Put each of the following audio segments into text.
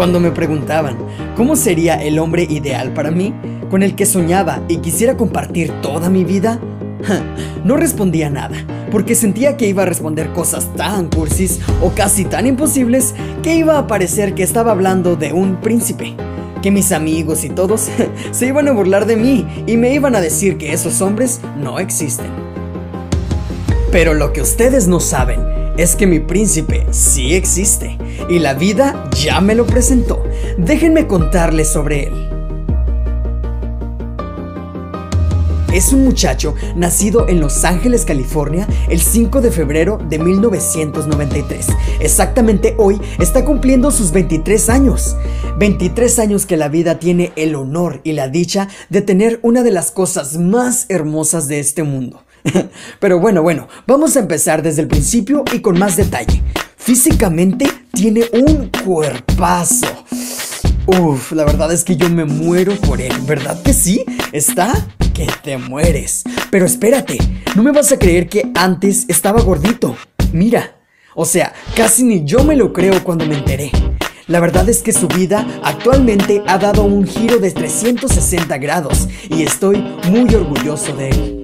Cuando me preguntaban cómo sería el hombre ideal para mí, con el que soñaba y quisiera compartir toda mi vida, no respondía nada, porque sentía que iba a responder cosas tan cursis o casi tan imposibles que iba a parecer que estaba hablando de un príncipe. Que mis amigos y todos se iban a burlar de mí y me iban a decir que esos hombres no existen. Pero lo que ustedes no saben es que mi príncipe sí existe y la vida ya me lo presentó. Déjenme contarles sobre él. Es un muchacho nacido en Los Ángeles, California, el 5 de febrero de 1993. Exactamente hoy está cumpliendo sus 23 años. 23 años que la vida tiene el honor y la dicha de tener una de las cosas más hermosas de este mundo. Pero bueno, bueno, vamos a empezar desde el principio y con más detalle. Físicamente tiene un cuerpazo. Uf, la verdad es que yo me muero por él, ¿verdad que sí? Está que te mueres. Pero espérate, no me vas a creer que antes estaba gordito. Mira, o sea, casi ni yo me lo creo cuando me enteré. La verdad es que su vida actualmente ha dado un giro de 360 grados y estoy muy orgulloso de él.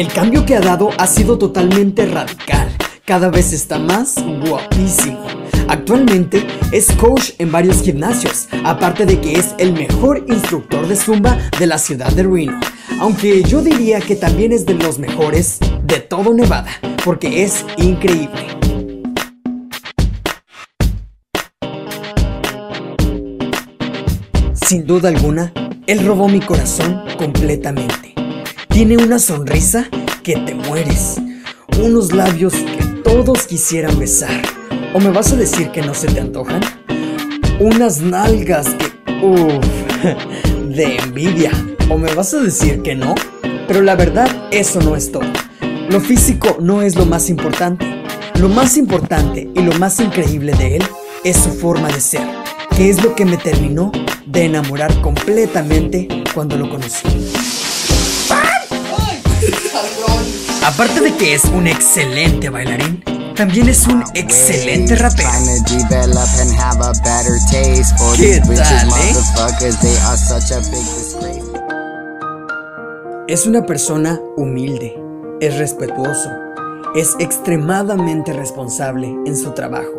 El cambio que ha dado ha sido totalmente radical. Cada vez está más guapísimo. Actualmente es coach en varios gimnasios, aparte de que es el mejor instructor de zumba de la ciudad de Reno. Aunque yo diría que también es de los mejores de todo Nevada, porque es increíble. Sin duda alguna, él robó mi corazón completamente. Tiene una sonrisa que te mueres, unos labios que todos quisieran besar. ¿O me vas a decir que no se te antojan? Unas nalgas que... Uff, de envidia. ¿O me vas a decir que no? Pero la verdad, eso no es todo. Lo físico no es lo más importante. Lo más importante y lo más increíble de él es su forma de ser, que es lo que me terminó de enamorar completamente cuando lo conocí. Aparte de que es un excelente bailarín, también es un excelente rapero. ¿Qué tal, eh? Es una persona humilde, es respetuoso, es extremadamente responsable en su trabajo,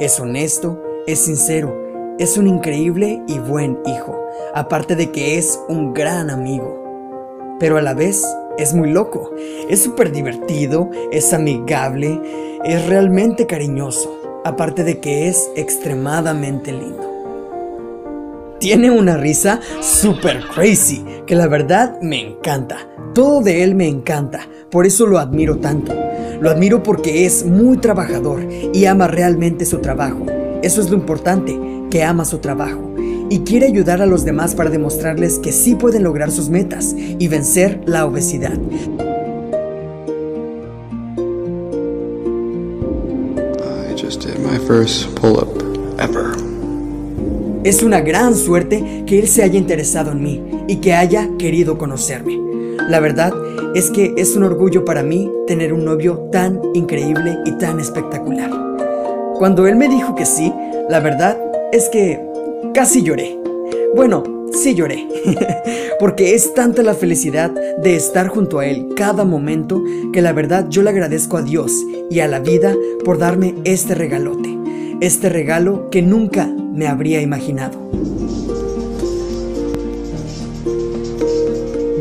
es honesto, es sincero, es un increíble y buen hijo, aparte de que es un gran amigo. Pero a la vez es muy loco, es súper divertido, es amigable, es realmente cariñoso, aparte de que es extremadamente lindo. Tiene una risa super crazy, que la verdad me encanta. Todo de él me encanta, por eso lo admiro tanto. Lo admiro porque es muy trabajador y ama realmente su trabajo. Eso es lo importante, que ama su trabajo y quiere ayudar a los demás para demostrarles que sí pueden lograr sus metas y vencer la obesidad. Es una gran suerte que él se haya interesado en mí y que haya querido conocerme. La verdad es que es un orgullo para mí tener un novio tan increíble y tan espectacular. Cuando él me dijo que sí, la verdad es que Casi lloré. Bueno, sí lloré. Porque es tanta la felicidad de estar junto a Él cada momento que la verdad yo le agradezco a Dios y a la vida por darme este regalote. Este regalo que nunca me habría imaginado.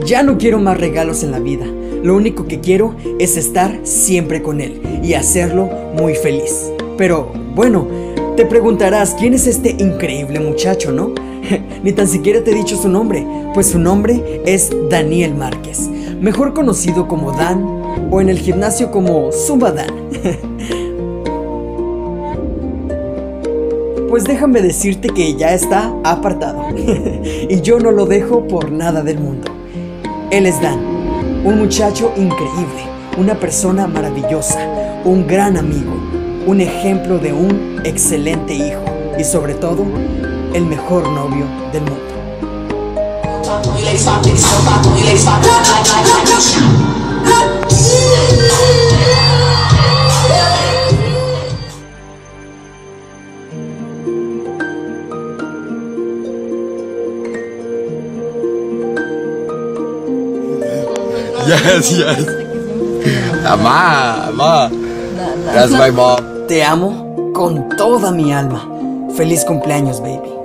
Ya no quiero más regalos en la vida. Lo único que quiero es estar siempre con Él y hacerlo muy feliz. Pero bueno, te preguntarás, ¿quién es este increíble muchacho, no? Ni tan siquiera te he dicho su nombre, pues su nombre es Daniel Márquez, mejor conocido como Dan o en el gimnasio como Zumba Dan. Pues déjame decirte que ya está apartado y yo no lo dejo por nada del mundo. Él es Dan, un muchacho increíble, una persona maravillosa, un gran amigo, un ejemplo de un excelente hijo y sobre todo el mejor novio del mundo. Yes, yes. That's my mom. Te amo con toda mi alma. Feliz cumpleaños, baby.